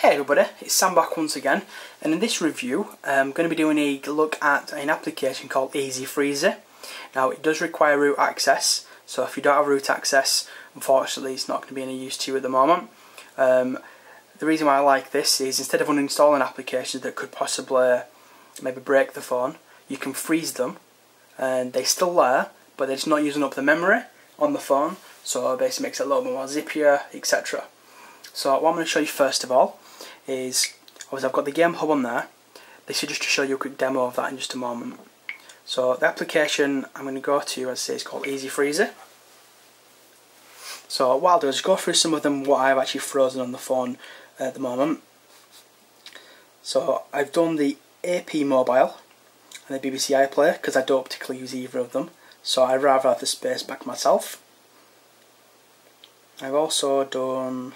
Hey everybody, it's Sam back once again and in this review I'm going to be doing a look at an application called Easy Freezy. Now it does require root access so if you don't have root access unfortunately it's not going to be any use to you at the moment. Um, the reason why I like this is instead of uninstalling applications that could possibly maybe break the phone you can freeze them and they're still there but they're just not using up the memory on the phone so it basically makes it a little bit more zippier etc. So what I'm going to show you first of all is obviously I've got the game hub on there. This is just to show you a quick demo of that in just a moment. So the application I'm going to go to, as I say, is called Easy Freezy. So what I'll do is go through some of them what I've actually frozen on the phone at the moment. So I've done the AP Mobile and the BBC iPlayer because I don't particularly use either of them. So I'd rather have the space back myself. I've also done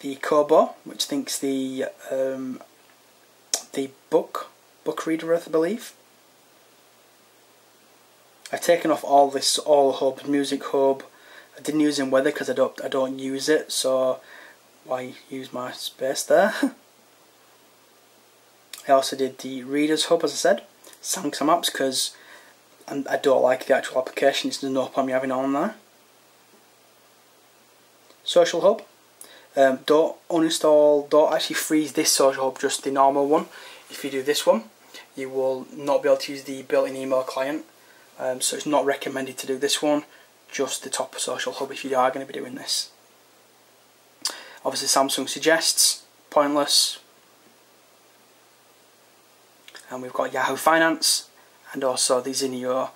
the Kobo, which thinks the um, the book book reader, I believe. I've taken off all this all hub, music hub. I didn't use in weather because I don't I don't use it, so why use my space there? I also did the readers hub, as I said. Samsung apps because I don't like the actual application. There's no point me having it on there. Social hub. Um, don't uninstall, don't actually freeze this social hub, just the normal one. If you do this one, you will not be able to use the built-in email client. Um, so it's not recommended to do this one, just the top social hub if you are going to be doing this. Obviously Samsung suggests, pointless. And we've got Yahoo Finance and also the Zinio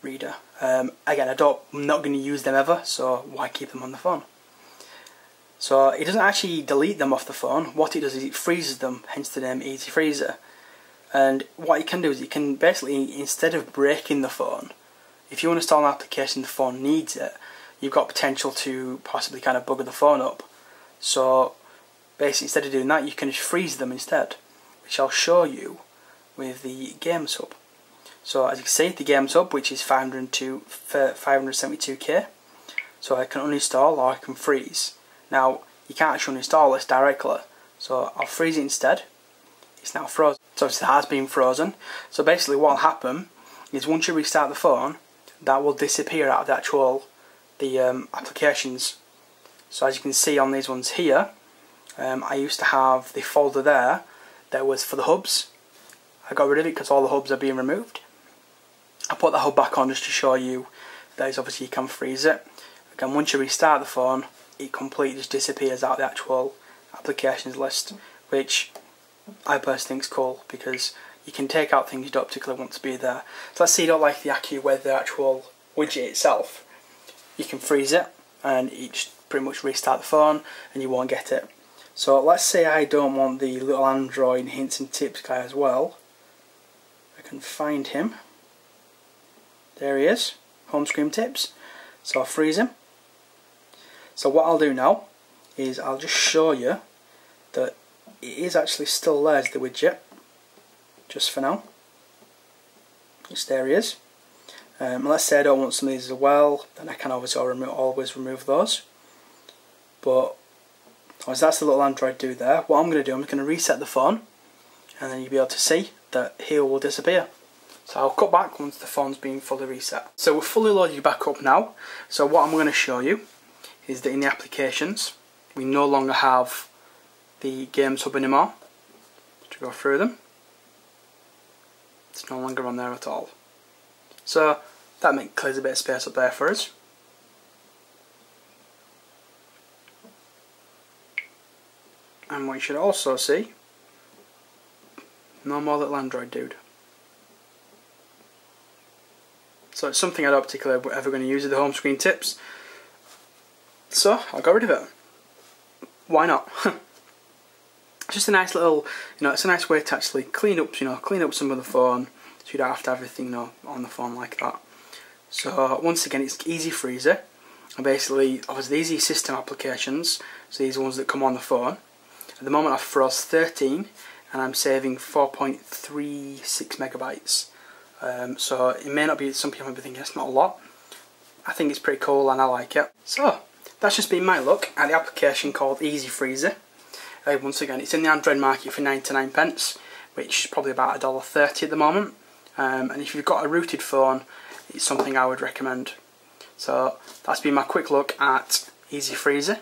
reader. Um, again, I don't, I'm not going to use them ever, so why keep them on the phone? So it doesn't actually delete them off the phone. What it does is it freezes them, hence the name Easy Freezy. And what you can do is you can basically, instead of breaking the phone, if you want to install an application the phone needs it, you've got potential to possibly kind of bugger the phone up. So basically instead of doing that you can just freeze them instead, which I'll show you with the Games Hub. So as you can see, the Games Hub, which is 502, 572k, so I can uninstall or I can freeze. Now, you can't actually uninstall this directly, so I'll freeze it instead. It's now frozen. So it has been frozen. So basically what will happen is once you restart the phone, that will disappear out of the actual the um, applications. So as you can see on these ones here, um, I used to have the folder there that was for the hubs. I got rid of it because all the hubs are being removed. I put the hub back on just to show you that is obviously you can freeze it. Again, once you restart the phone, it completely just disappears out of the actual applications list, which I personally think is cool because you can take out things you don't particularly want to be there. So let's say you don't like the AccuWeather the actual widget itself. You can freeze it and just pretty much restart the phone and you won't get it. So let's say I don't want the little Android hints and tips guy as well. I can find him. There he is, home screen tips. So I'll freeze him so what I'll do now is I'll just show you that it is actually still there as the widget, just for now. It's there he is. Um, let's say I don't want some of these as well, then I can obviously always remove those. But as that's the little Android do there, what I'm going to do, I'm going to reset the phone, and then you'll be able to see that here will disappear. So I'll cut back once the phone's been fully reset. So we're fully loaded you back up now. So what I'm going to show you is that in the applications we no longer have the Games Hub anymore to go through them. It's no longer on there at all. So that makes clears a bit of space up there for us. And we should also see no more little Android dude. So it's something I don't particularly ever going to use the home screen tips. So I got rid of it. Why not? Just a nice little, you know, it's a nice way to actually clean up, you know, clean up some of the phone, so you don't have to have everything, you know, on the phone like that. So once again, it's Easy Freezy, and basically, obviously these are system applications, so these are ones that come on the phone. At the moment, I've froze 13, and I'm saving 4.36 megabytes. Um, so it may not be, some people might be thinking it's not a lot. I think it's pretty cool and I like it. So, that's just been my look at the application called Easy Freezy. Uh, once again, it's in the Android market for 99 pence, which is probably about $1.30 at the moment. Um, and if you've got a rooted phone, it's something I would recommend. So that's been my quick look at Easy Freezy.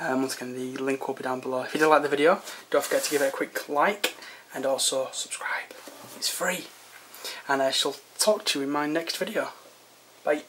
Um, once again, the link will be down below. If you did like the video, don't forget to give it a quick like and also subscribe. It's free. And I shall talk to you in my next video. Bye.